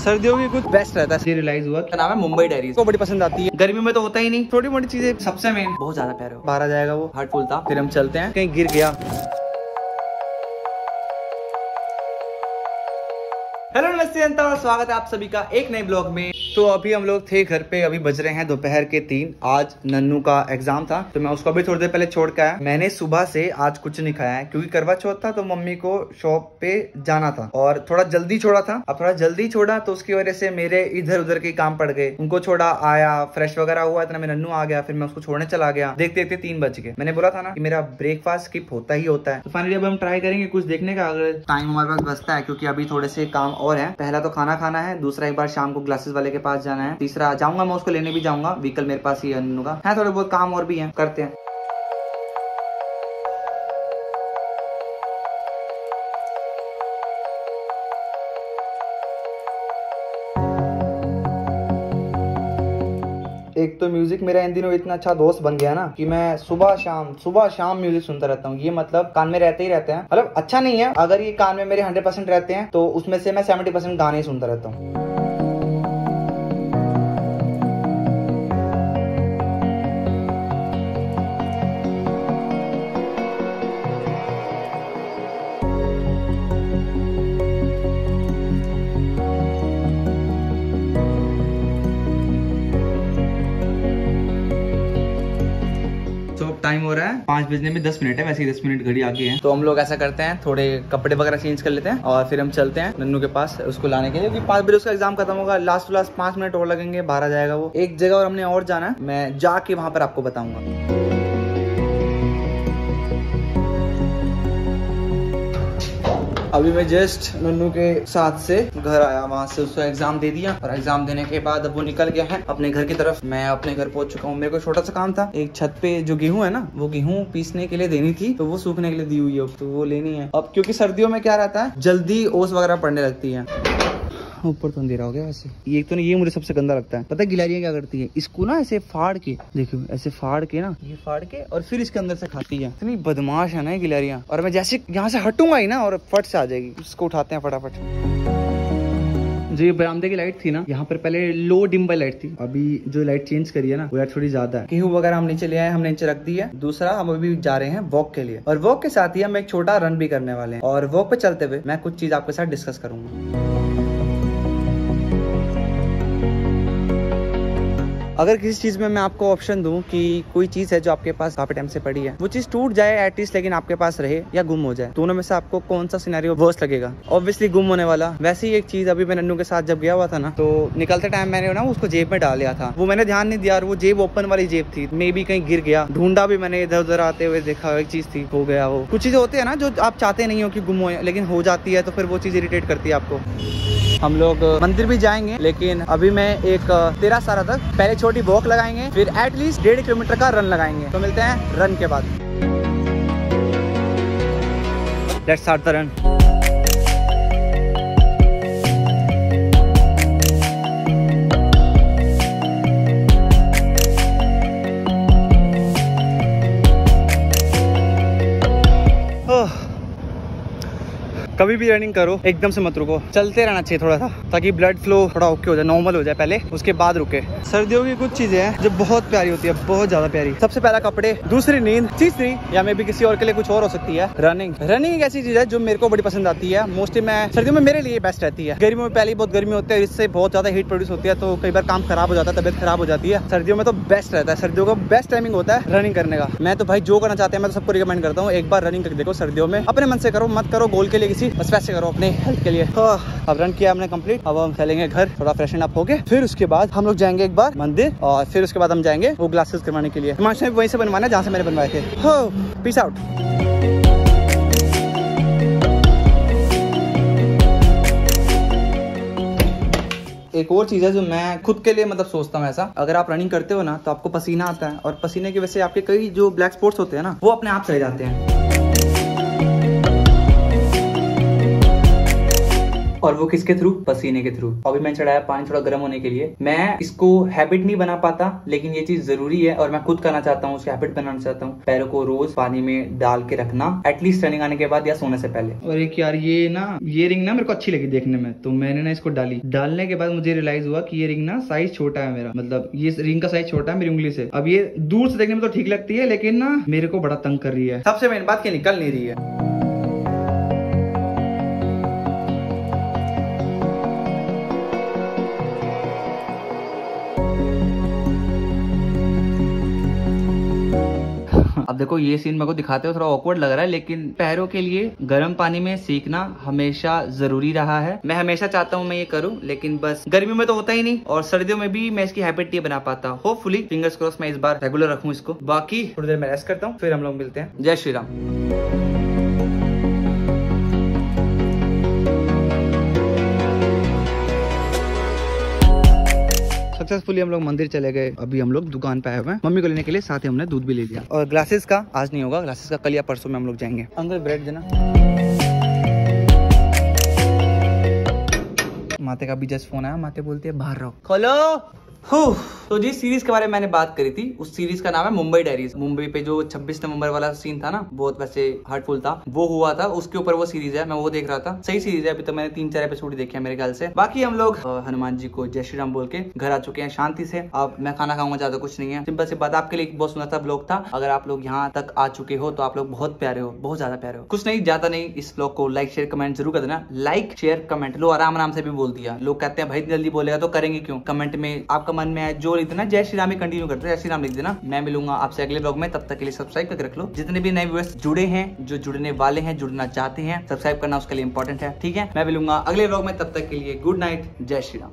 सर्दियों की कुछ बेस्ट रहता है। रियलाइज़ हुआ। क्या नाम है? मुंबई डायरी को बड़ी पसंद आती है। गर्मी में तो होता ही नहीं। छोटी मोटी चीज़ें सबसे मेन बहुत ज़्यादा प्यारे हो। बाहर आ जाएगा वो। हार्टफुल था। फिर हम चलते हैं। कहीं गिर गया। हेलो नमस्ते जनता और स्वागत है आप सभी का एक नए ब्लॉग में। तो अभी हम लोग थे घर पे, अभी बज रहे हैं दोपहर के तीन। आज नन्नू का एग्ज़ाम था तो मैं उसको अभी थोड़ी देर पहले छोड़ के आया। मैंने सुबह से आज कुछ नहीं खाया है, क्योंकि करवा चौथ था तो मम्मी को शॉप पे जाना था। और थोड़ा जल्दी छोड़ा था। अब थोड़ा जल्दी छोड़ा तो उसकी वजह से मेरे इधर उधर के काम पड़ गए। उनको छोड़ा, आया फ्रेश वगैरह हुआ, इतना मेरा नन्नू आ गया, फिर मैं उसको छोड़ने चला गया। देखते देखते तीन बज गए। मैंने बोला था ना कि मेरा ब्रेकफास्ट स्किप होता ही होता है। तो फाइनली अब हम ट्राई करेंगे कुछ देखने का, अगर टाइम हमारे पास बचता है, क्योंकि अभी थोड़े से काम और है। पहला तो खाना खाना है, दूसरा एक बार शाम को ग्लासेस वाले के पास जाना है, तीसरा जाऊँगा मैं उसको लेने भी जाऊँगा व्हीकल मेरे पास ही है है, थोड़े बहुत काम और भी है, करते हैं। एक तो म्यूज़िक मेरा इन दिनों इतना अच्छा दोस्त बन गया ना कि मैं सुबह शाम सुबह शाम म्यूज़िक सुनता रहता हूँ। ये मतलब कान में रहते ही रहते हैं। मतलब अच्छा नहीं है। अगर ये कान में मेरे हंड्रेड परसेंट रहते हैं तो उसमें से मैं सेवेंटी परसेंट गाने ही सुनता रहता हूँ। टाइम हो रहा है। पाँच बजने में दस मिनट है, वैसे ही दस मिनट घड़ी आगे है। तो हम लोग ऐसा करते हैं, थोड़े कपड़े वगैरह चेंज कर लेते हैं और फिर हम चलते हैं नन्नू के पास उसको लाने के लिए, क्योंकि पाँच बजे उसका एग्ज़ाम खत्म होगा लास्ट टू लास्ट पाँच मिनट और लगेंगे बाहर आ जाएगा वो। एक जगह और हमने और जाना है, मैं जाके वहाँ पर आपको बताऊँगा। अभी मैं जस्ट नन्नू के साथ से घर आया, वहाँ से उसको एग्ज़ाम दे दिया और एग्ज़ाम देने के बाद अब वो निकल गया है अपने घर की तरफ़। मैं अपने घर पहुँच चुका हूँ। मेरे को छोटा सा काम था। एक छत पे जो गेहूँ है ना, वो गेहूँ पीसने के लिए देनी थी तो वो सूखने के लिए दी हुई है। तो वो लेनी है। अब क्योंकि सर्दियों में क्या रहता है, जल्दी ओस वगैरह पड़ने लगती है। ऊपर तो अंधेरा हो गया वैसे। ये तो ये मुझे सबसे गंदा लगता है। पता है गिलारियाँ क्या करती है? इसको ना ऐसे फाड़ के देखो ऐसे फाड़ के ना, ये फाड़ के और फिर इसके अंदर से खाती है। इतनी बदमाश है ना ये गिलारियाँ। और मैं जैसे, यहाँ से हटूँगा ही ना और फट से आ जाएगी। इसको उठाते हैं फटाफट। जो ये बरामदे की लाइट थी ना, यहाँ पर पहले लो डिम्बल लाइट थी। अभी जो लाइट चेंज करी है ना, वो लाइट थोड़ी ज़्यादा है। गेहूँ वगैरह हम नीचे ले आए, हमने नीचे रख दी है। दूसरा, हम अभी जा रहे हैं वॉक के लिए। और वॉक के साथ ही हम एक छोटा रन भी करने वाले हैं। और वॉक पे चलते हुए मैं कुछ चीज़ आपके साथ डिस्कस करूँगा। अगर किसी चीज़ में मैं आपको ऑप्शन दूँ कि कोई चीज़ है जो आपके पास काफ़ी टाइम से पड़ी है, वो चीज़ टूट जाए एटलीस्ट लेकिन आपके पास रहे या गुम हो जाए, दोनों में से आपको कौन सा सिनेरियो वर्स्ट लगेगा? ऑब्वियसली गुम होने वाला। वैसे ही एक चीज़ अभी मैं नन्नू के साथ जब गया हुआ था ना तो निकलते टाइम मैंने ना उसको जेब में डाल लिया था। वो मैंने ध्यान नहीं दिया वो जेब ओपन वाली जेब थी। मे भी कहीं गिर गया। ढूंढा भी मैंने इधर उधर आते हुए देखा, एक चीज़ थी, हो गया वो। कुछ चीज़ें होती है ना जो आप चाहते नहीं हो कि गुम हो, लेकिन हो जाती है तो फिर वो चीज़ इरिटेट करती है आपको। हम लोग मंदिर भी जाएँगे, लेकिन अभी मैं एक, तेरह सारा तक पहले छोटी वॉक लगाएँगे, फिर एटलीस्ट डेढ़ किलोमीटर का रन लगाएँगे। तो मिलते हैं रन के बाद। लेट्स स्टार्ट द रन कभी भी रनिंग करो, एकदम से मत रुको। चलते रहना चाहिए थोड़ा सा, ताकि ब्लड फ्लो थोड़ा ओके हो जाए नॉर्मल हो जाए पहले, उसके बाद रुके। सर्दियों की कुछ चीज़ें हैं जो बहुत प्यारी होती है, बहुत ज़्यादा प्यारी। सबसे पहला कपड़े, दूसरी नींद, तीसरी, या मे भी किसी और के लिए कुछ और हो सकती है रनिंग रनिंग एक ऐसी चीज़ है जो मेरे को बड़ी पसंद आती है। मोस्टली मैं सर्दियों में मेरे लिए बेस्ट रहती है। गर्मियों में पहले बहुत गर्मी होती है, इससे बहुत ज़्यादा हीट प्रोड्यूस होती है तो कई बार काम खराब हो जाता है, तबियत खराब हो जाती है। सर्दियों में तो बेस्ट रहता है, सर्दियों का बेस्ट टाइमिंग होता है रनिंग करने का। मैं तो भाई जो करना चाहते हैं, मैं तो सबको रिकमेंड करता हूँ, एक बार रनिंग कर देखो सर्दियों में। अपने मन से करो, मत करो गोल के लिए किसी बस वैसे करो अपने हेल्थ के लिए। अब रन किया हमने कंप्लीट अब हम चलेंगे घर, थोड़ा फ्रेशन अप हो गए फिर उसके बाद हम लोग जाएँगे एक बार मंदिर और फिर उसके बाद हम जाएँगे वो ग्लासेस करवाने के लिए। हिमांशु वहीं से बनवाना जहाँ से मैंने बनवाए थे। पीस आउट एक और चीज़ है जो मैं खुद के लिए मतलब सोचता हूँ ऐसा। अगर आप रनिंग करते हो ना तो आपको पसीना आता है और पसीने की वजह से आपके कई जो ब्लैक स्पॉट्स होते हैं ना, वो अपने आप चले जाते हैं। और वो किसके थ्रू? पसीने के थ्रू। अभी मैंने चढ़ाया पानी थोड़ा गर्म होने के लिए। मैं इसको हैबिट नहीं बना पाता लेकिन ये चीज़ ज़रूरी है और मैं खुद करना चाहता हूँ उसकी हैबिट बनाना चाहता हूँ। पैरों को रोज पानी में डाल के रखना एटलीस्ट रनिंग आने के बाद या सोने से पहले। और एक यार ये ना ये रिंग ना मेरे को अच्छी लगी देखने में तो मैंने ना इसको डाली। डालने के बाद मुझे रियलाइज़ हुआ कि ये रिंग ना साइज़ छोटा है मेरा। मतलब ये रिंग का साइज़ छोटा है मेरी उंगली से। अब ये दूर से देखने में तो ठीक लगती है लेकिन ना मेरे को बड़ा तंग कर रही है। सबसे मेन बात की निकल नहीं रही है। अब देखो, ये सीन मेरे को दिखाते हो थोड़ा ऑकवर्ड लग रहा है, लेकिन पैरों के लिए गर्म पानी में सीखना हमेशा ज़रूरी रहा है। मैं हमेशा चाहता हूँ मैं ये करूँ, लेकिन बस गर्मियों में तो होता ही नहीं, और सर्दियों में भी मैं इसकी हैबिट ये बना पाता हूँ। होपफुली फिंगर्स क्रॉस मैं इस बार रेगुलर रखू इसको। बाकी, थोड़ी देर में रेस्ट करता हूँ, फिर हम लोग मिलते हैं। जय श्री राम। सक्सेसफुली हम लोग मंदिर चले गए। अभी हम लोग दुकान पे आए हुए मम्मी को लेने के लिए साथ ही हमने दूध भी ले लिया। और ग्लासेस का आज नहीं होगा। ग्लासेस का कल या परसों में हम लोग जाएँगे। अंकल ब्रेड देना माते का भी जस्ट फ़ोन आया, माते बोलते हैं, बाहर रहो। खोलो। तो जिस सीरीज़ के बारे में मैंने बात करी थी, उस सीरीज़ का नाम है मुंबई डायरीज मुंबई पे जो 26 नवंबर वाला सीन था ना, बहुत वैसे हर्टफुल था। वो हुआ था, उसके ऊपर वो सीरीज़ है, मैं वो देख रहा था। सही सीरीज़ है, अभी तो मैंने तीन चार एपिसोड देखे हैं मेरे ख्याल से। बाकी हम लोग हनुमान जी को जय श्री राम बोल के घर आ चुके हैं शांति से। अब मैं खाना खाऊँगा, ज़्यादा कुछ नहीं है। सिंपल से बात, आपके लिए एक बहुत सुना था ब्लॉग था। अगर आप लोग यहाँ तक आ चुके हो तो आप लोग बहुत प्यारे हो, बहुत ज़्यादा प्यारे हो। कुछ नहीं, ज़्यादा नहीं। इस ब्लॉग को लाइक शेयर कमेंट ज़रूर कर देना। लाइक शेयर कमेंट लो आराम आराम से भी बोल दिया। लोग कहते हैं, भाई जल्दी बोलेगा तो करेंगे क्यों? कमेंट में आपका मन में जो लिख देना जय श्री राम कंटिन्यू करते जय श्री राम लिख देना। मैं मिलूँगा आपसे अगले ब्लॉग में, तब तक के लिए सब्सक्राइब करके रख लो। जितने भी नए व्यूअर्स जुड़े हैं, जो जुड़ने वाले हैं, जुड़ना चाहते हैं सब्सक्राइब करना उसके लिए इंपॉर्टेंट है, ठीक है? मैं मिलूँगा अगले ब्लॉग में, तब तक के लिए गुड नाइट जय श्री राम।